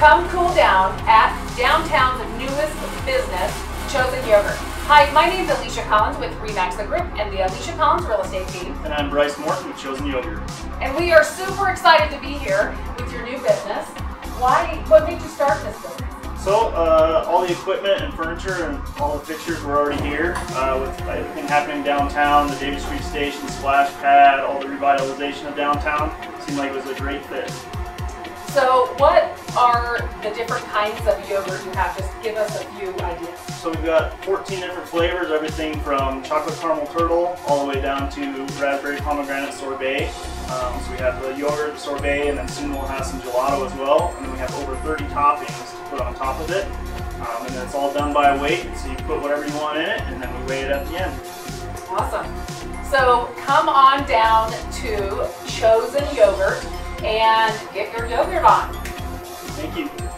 Come cool down at downtown's newest business, Chozen Yogurt. Hi, my name is Alisha Collins with Remax the Group and the Alisha Collins Real Estate Team. And I'm Bryce Morton with Chozen Yogurt. And we are super excited to be here with your new business. Why, what made you start this business? So, uh, all the equipment and furniture and all the fixtures were already here. Uh, with everything happening downtown, the David Street Station, splash pad, all the revitalization of downtown, seemed like it was a great fit. So what are the different kinds of yogurt you have? Just give us a few ideas. So we've got 14 different flavors, everything from chocolate caramel turtle all the way down to raspberry pomegranate sorbet. Um, so we have the yogurt sorbet and then soon we'll have some gelato as well. And then we have over 30 toppings to put on top of it. Um, and then it's all done by weight, so you put whatever you want in it and then we weigh it at the end. Awesome. So come on down to Chozen Yogurt and get your yogurt on. Thank you.